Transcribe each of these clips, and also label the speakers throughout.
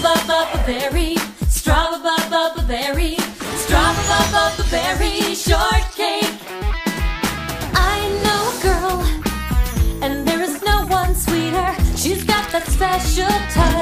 Speaker 1: strawberry, strawberry, strawberry shortcake. I know a girl, and there is no one sweeter. She's got that special touch.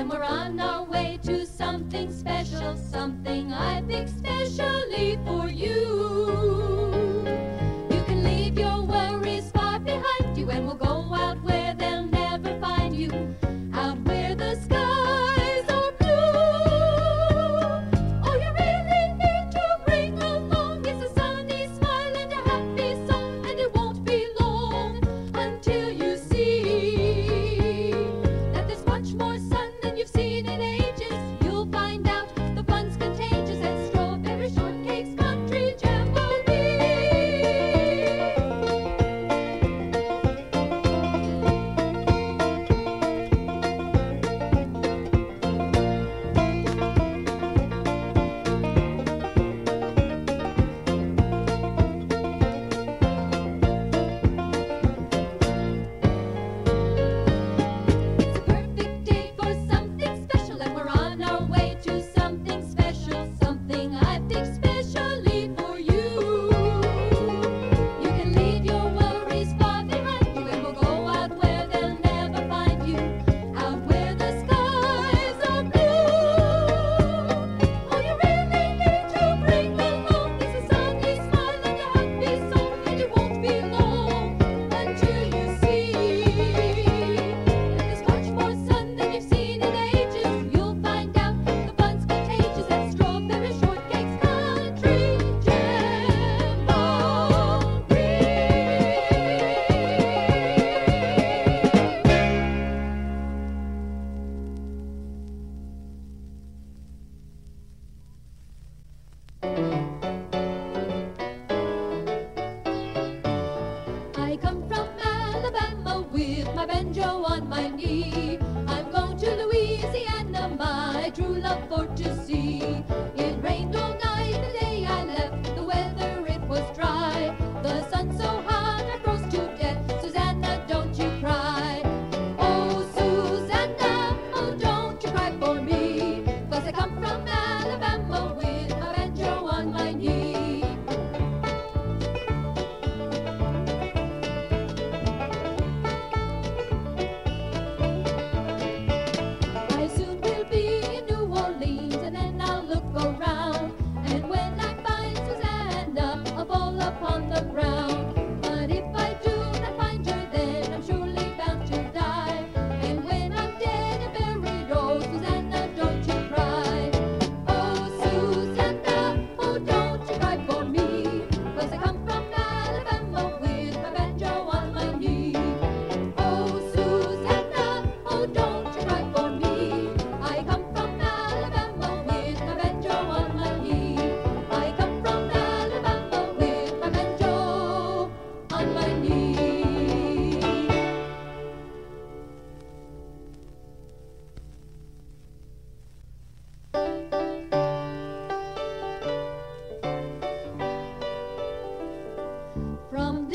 Speaker 1: and we're on our way to something special, something I picked specially for you.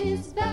Speaker 1: is back.